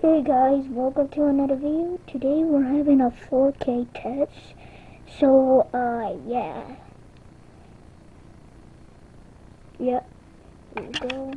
Hey guys, welcome to another video. Today we're having a 4K test. So, uh, yeah. Yep. Here we go.